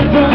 Yeah,